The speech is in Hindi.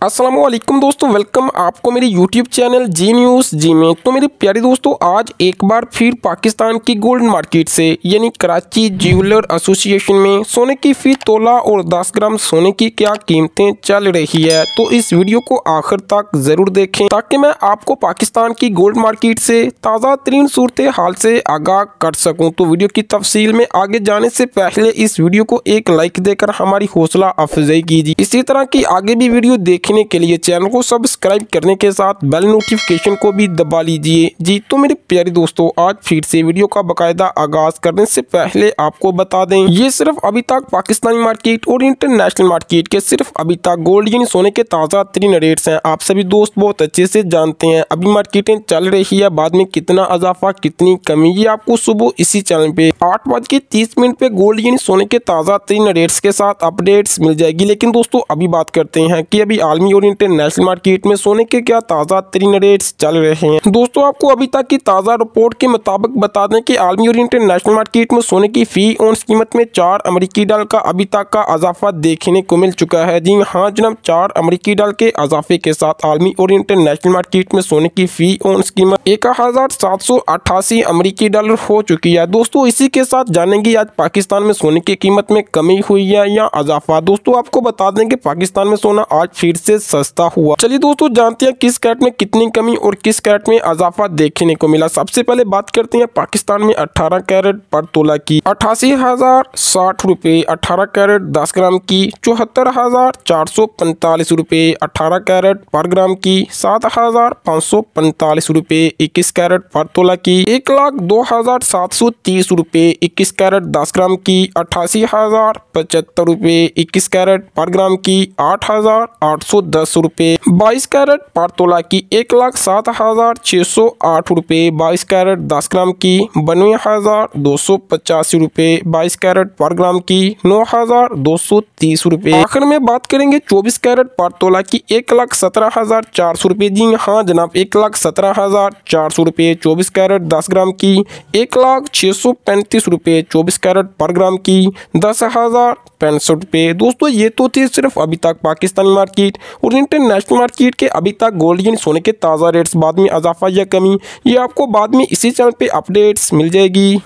असलम दोस्तों, वेलकम आपको मेरी यूट्यूब चैनल जी न्यूज़ जी में। तो मेरे प्यारे दोस्तों, आज एक बार फिर पाकिस्तान की गोल्ड मार्केट से, यानी कराची ज्वेलर एसोसिएशन में सोने की फ़ी तोला और 10 ग्राम सोने की क्या कीमतें चल रही है? तो इस वीडियो को आखिर तक ज़रूर देखें, ताकि मैं आपको पाकिस्तान की गोल्ड मार्केट से ताज़ा तरीन सूरत हाल से आगाह कर सकूँ। तो वीडियो की तफसील में आगे जाने से पहले इस वीडियो को एक लाइक देकर हमारी हौसला अफजाई कीजिए। इसी तरह की आगे भी वीडियो देखें देखने के लिए चैनल को सब्सक्राइब करने के साथ बेल नोटिफिकेशन को भी दबा लीजिए। जी तो मेरे प्यारे दोस्तों, आज फिर से वीडियो का बाकायदा आगाज़ करने से पहले आपको बता दें, ये सिर्फ़ अभी तक पाकिस्तानी मार्केट और इंटरनेशनल मार्केट के सिर्फ़ अभी तक गोल्ड यानी सोने के ताज़ा तरीन रेट्स हैं। आप सभी दोस्त बहुत अच्छे से जानते हैं, अभी मार्केटें चल रही है, बाद में कितना अजाफा कितनी कमी, ये आपको सुबह इसी चैनल पे आठ बज के तीस मिनट पे गोल्ड यानी सोने के ताज़ा तरीन रेट्स के साथ अपडेट्स मिल जाएगी। लेकिन दोस्तों, अभी बात करते हैं कि अभी आलमी और इंटरनेशनल मार्केट में सोने के क्या ताज़ा तरीन रेट्स चल रहे हैं? दोस्तों, आपको अभी तक की ताज़ा रिपोर्ट के मुताबिक बता दें कि आलमी और इंटरनेशनल मार्केट में सोने की फ़ी औंस कीमत में चार अमरीकी डॉलर का अभी तक का अजाफा देखने को मिल चुका है। जी हाँ जनाब, चार अमरीकी डॉलर के अजाफे के साथ आलमी और इंटरनेशनल मार्केट में सोने की फ़ी औंस कीमत एक हज़ार सात सौ अट्ठासी अमरीकी डॉलर हो चुकी है। दोस्तों, इसी के साथ जानेंगे आज पाकिस्तान में सोने की कीमत में कमी हुई है या अजाफा दोस्तों, आपको बता दें कि पाकिस्तान में सोना आज फिर से सस्ता हुआ। चलिए दोस्तों, जानते हैं किस कैरेट में कितनी कमी और किस कैरेट में अजाफा देखने को मिला। सबसे पहले बात करते हैं पाकिस्तान में 18 कैरेट पर तोला की। अठासी हज़ार साठ रुपए अठारह कैरेट 10 ग्राम की। चौहत्तर हज़ार चार सौ पैंतालीस रुपए अठारह कैरेट पर ग्राम की। सात हज़ार पाँच सौ पैंतालीस रुपए इक्कीस कैरेट पर तोला की। एक लाख दो हज़ार सात सौ तीस रुपए इक्कीस कैरेट दस ग्राम की। अठासी हज़ार पचहत्तर रुपए इक्कीस कैरेट पर ग्राम की। आठ हज़ार आठ सौ दस रुपए, बाईस कैरेट पर तोला की एक लाख सात हज़ार छः सौ आठ रुपये बाईस कैरेट दस ग्राम की बानवे हज़ार दो सौ पचासी रुपये बाईस कैरेट पर ग्राम की नौ हज़ार दो सौ तीस रुपये आखिर में बात करेंगे चौबीस कैरेट पर तोला की एक लाख सत्रह हज़ार चार सौ रुपये जी हाँ जनाब, एक लाख सत्रह हज़ार चार सौ रुपये चौबीस कैरेट दस ग्राम की एक लाख छः सौ पैंतीस रुपये चौबीस कैरेट पर ग्राम की दस हज़ार पैंसठ रुपये दोस्तों, ये तो थी सिर्फ़ अभी तक पाकिस्तानी मार्केट। और इंटरनेशनल मार्केट के अभी तक गोल्ड यानी सोने के ताज़ा रेट्स बाद में इजाफा या कमी, ये आपको बाद में इसी चैनल पर अपडेट्स मिल जाएगी।